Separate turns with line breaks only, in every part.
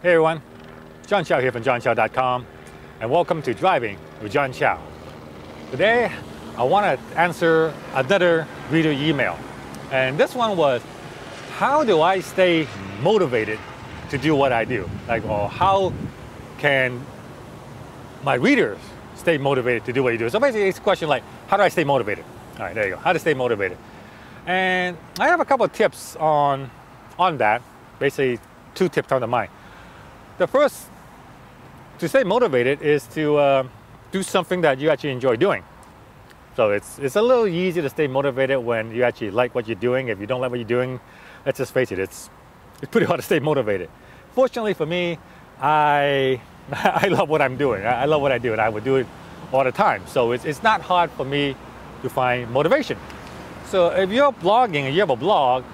Hey everyone, John Chow here from johnchow.com and welcome to Driving with John Chow. Today I want to answer another reader email and this one was how do I stay motivated to do what I do? Like, or how can my readers stay motivated to do what you do? So basically it's a question like, how do I stay motivated? All right, there you go, how to stay motivated. And I have a couple of tips on, on that, basically two tips on the mind. The first, to stay motivated, is to uh, do something that you actually enjoy doing. So it's, it's a little easy to stay motivated when you actually like what you're doing. If you don't like what you're doing, let's just face it, it's, it's pretty hard to stay motivated. Fortunately for me, I, I love what I'm doing. I love what I do and I would do it all the time. So it's, it's not hard for me to find motivation. So if you're blogging and you have a blog,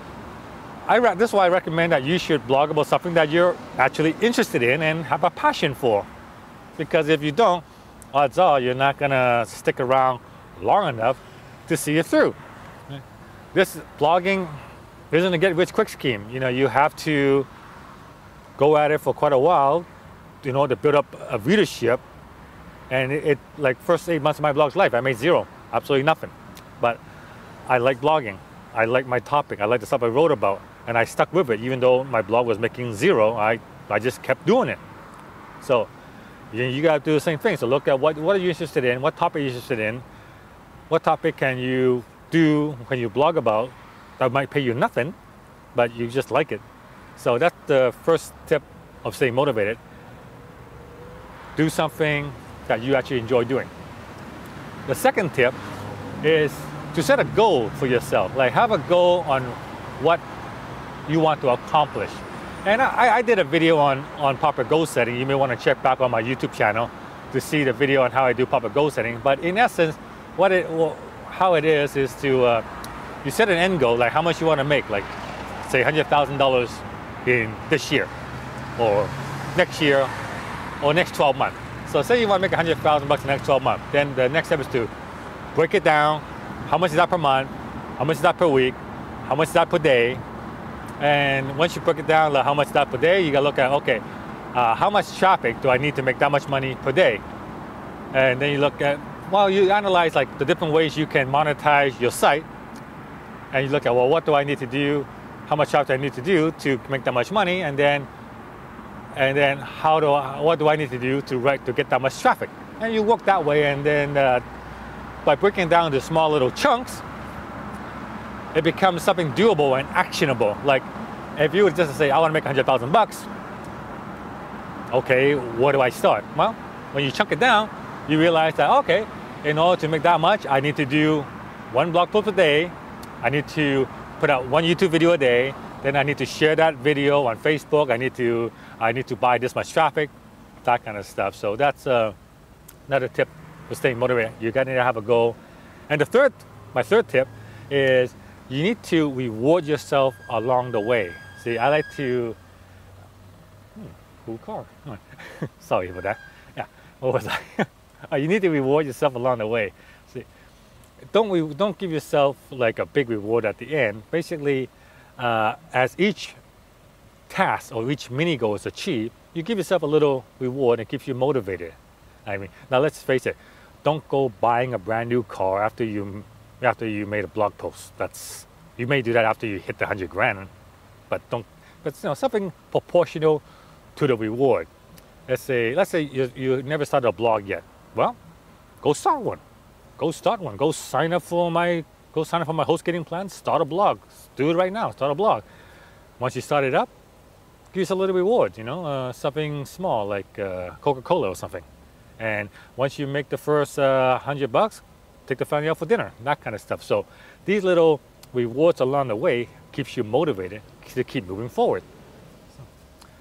I this is why I recommend that you should blog about something that you're actually interested in and have a passion for. Because if you don't, odds are you're not gonna stick around long enough to see it through. This blogging isn't a get rich quick scheme. You know, you have to go at it for quite a while in order to build up a readership. And it, it like first eight months of my blog's life, I made zero, absolutely nothing. But I like blogging. I like my topic. I like the stuff I wrote about and I stuck with it. Even though my blog was making zero I, I just kept doing it. So you, you got to do the same thing. So look at what, what are you interested in? What topic are you interested in? What topic can you do when you blog about that might pay you nothing but you just like it? So that's the first tip of staying motivated. Do something that you actually enjoy doing. The second tip is to set a goal for yourself. Like have a goal on what you want to accomplish. And I, I did a video on, on proper goal setting. You may want to check back on my YouTube channel to see the video on how I do proper goal setting. But in essence, what it, well, how it is, is to, uh, you set an end goal, like how much you want to make, like say $100,000 in this year, or next year, or next 12 months. So say you want to make 100,000 bucks in the next 12 months, then the next step is to break it down. How much is that per month? How much is that per week? How much is that per day? And once you break it down, like how much that per day, you gotta look at, okay, uh, how much traffic do I need to make that much money per day? And then you look at, well, you analyze like the different ways you can monetize your site. And you look at, well, what do I need to do? How much traffic do I need to do to make that much money? And then, and then how do I, what do I need to do to, to get that much traffic? And you work that way. And then uh, by breaking down the small little chunks, it becomes something doable and actionable. Like if you were just to say, I want to make 100,000 bucks, okay, where do I start? Well, when you chunk it down, you realize that, okay, in order to make that much, I need to do one blog post a day, I need to put out one YouTube video a day, then I need to share that video on Facebook, I need to, I need to buy this much traffic, that kind of stuff. So that's uh, another tip for staying motivated. You gotta have a goal. And the third, my third tip is you need to reward yourself along the way. See, I like to, hmm, cool car. Sorry for that. Yeah, what was I? Oh, you need to reward yourself along the way. See, don't, don't give yourself like a big reward at the end. Basically, uh, as each task or each mini goal is achieved, you give yourself a little reward and keeps you motivated. I mean, now let's face it, don't go buying a brand new car after you after you made a blog post. That's you may do that after you hit the hundred grand, but don't. But you know something proportional to the reward. Let's say let's say you you never started a blog yet. Well, go start one. Go start one. Go sign up for my go sign up for my HostGator plan. Start a blog. Do it right now. Start a blog. Once you start it up, give yourself a little reward. You know, uh, something small like uh, Coca-Cola or something. And once you make the first uh, hundred bucks, take the family out for dinner, that kind of stuff. So these little rewards along the way keeps you motivated to keep moving forward.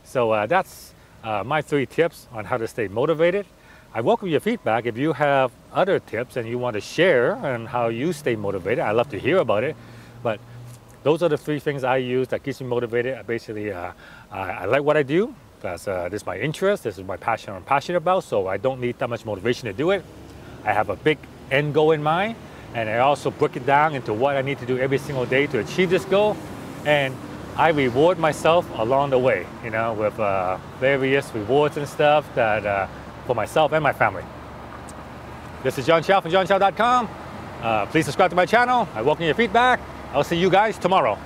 So uh, that's uh, my three tips on how to stay motivated. I welcome your feedback. If you have other tips and you want to share on how you stay motivated, I'd love to hear about it. But those are the three things I use that keeps me motivated. I Basically, uh, I like what I do. That's, uh, this is my interest. This is my passion I'm passionate about. So I don't need that much motivation to do it. I have a big end goal in mind. And I also break it down into what I need to do every single day to achieve this goal. And I reward myself along the way, you know, with uh, various rewards and stuff that uh, for myself and my family. This is John Chow from johnchow.com. Uh, please subscribe to my channel. I welcome your feedback. I'll see you guys tomorrow.